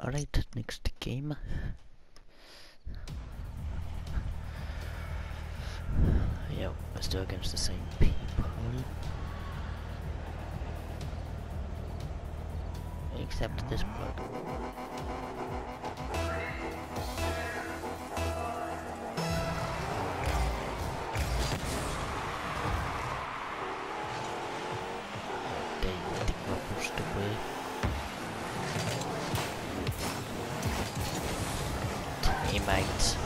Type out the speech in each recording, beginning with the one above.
Alright, next game. Yeah, we're still against the same people. Except this bloke. They think I pushed away. mate.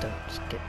Don't skip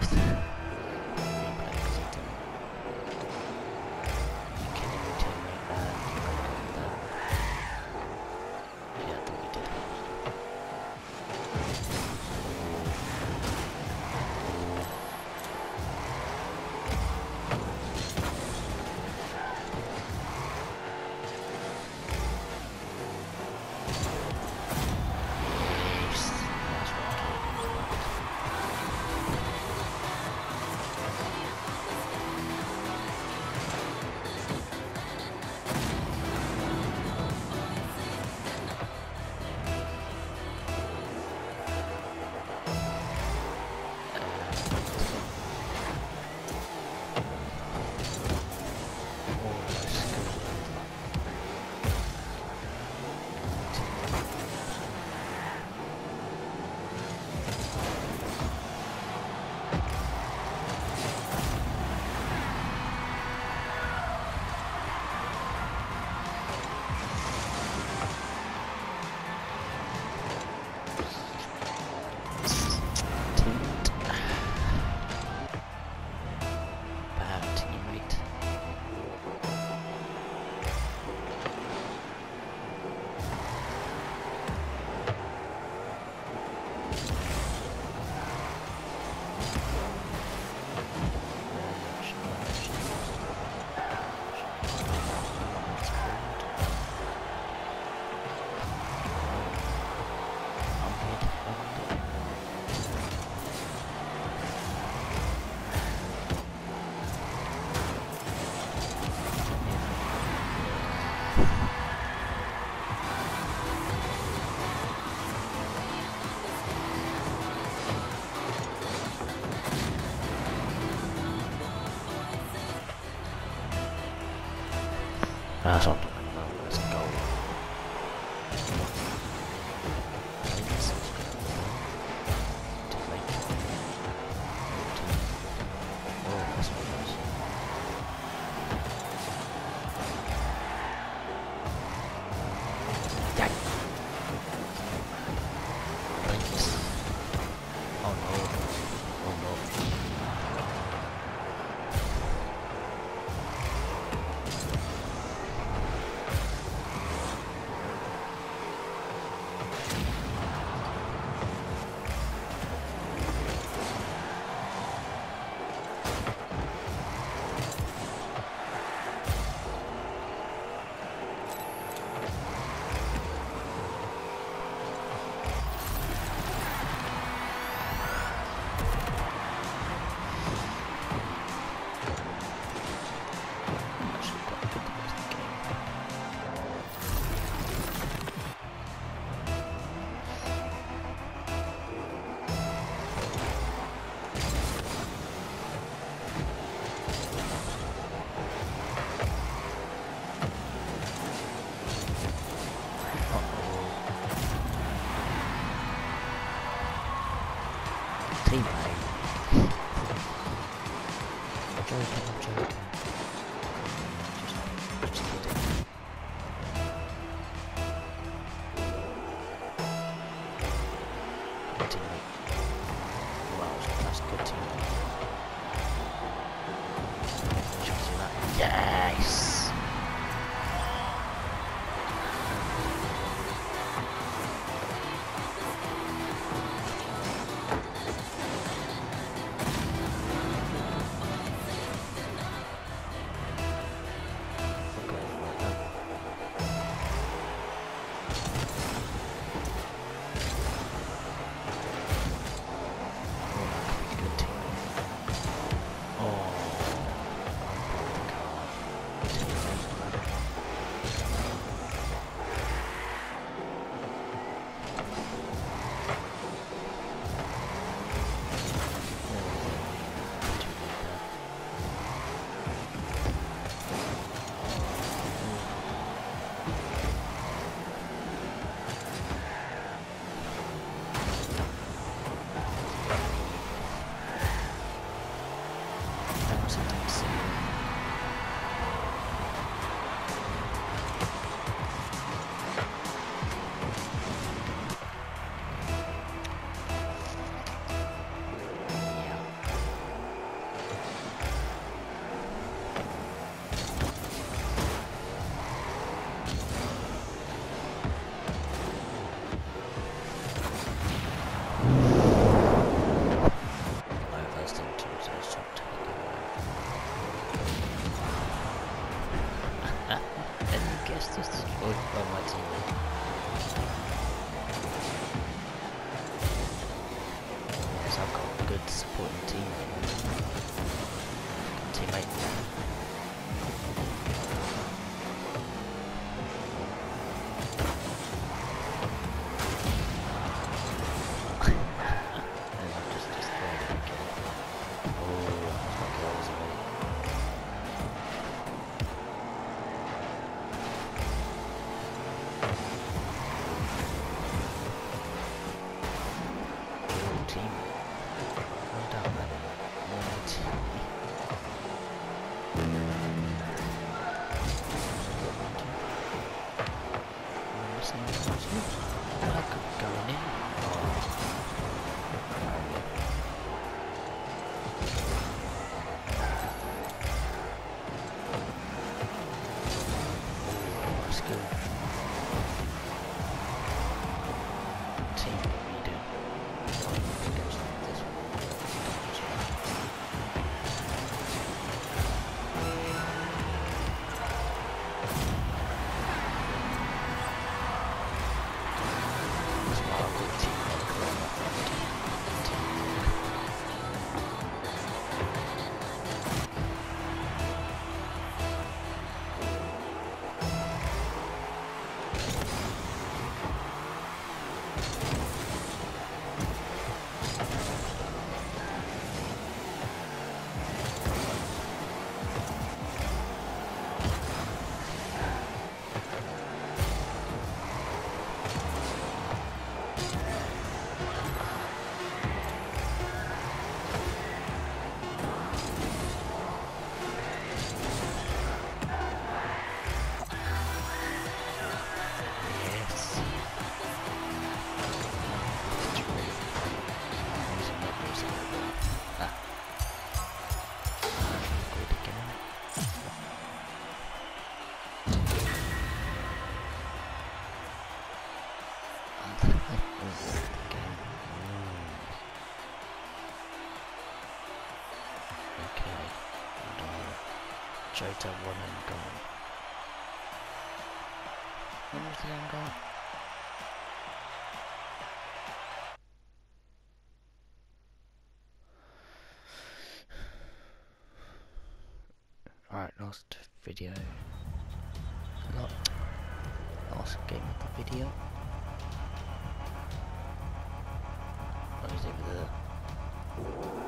Jota, one and gone. When was the end gone? Alright, last video. Not last game of the video. I'll just leave it.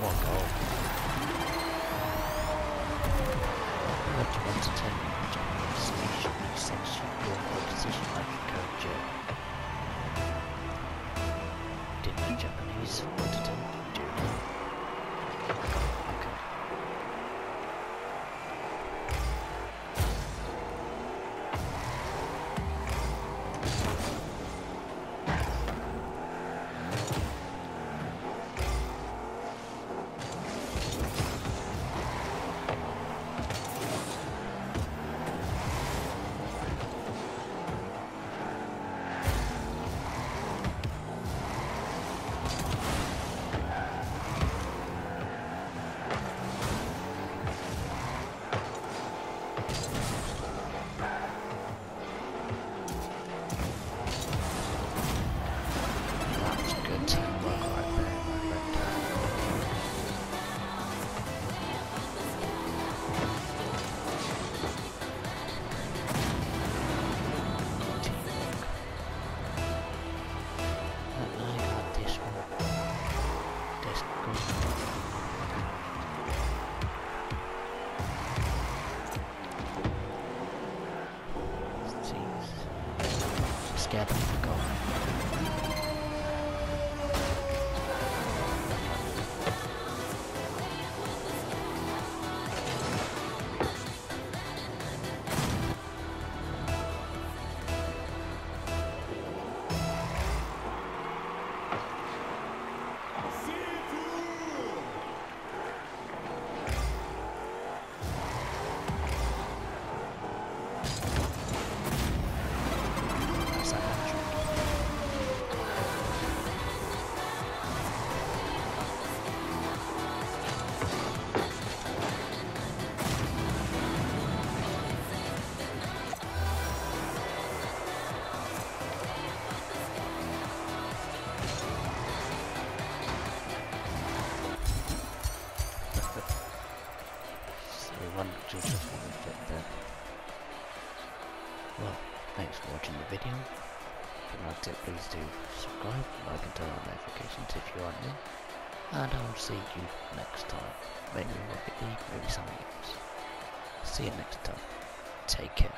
One goal. want to tell mention station section your opposition like coach. Did the Japanese want to tell me? Video. If you liked it, please do subscribe, like and turn on notifications if you are new. And I'll see you next time. Maybe Rocket League, maybe something else. See you next time. Take care.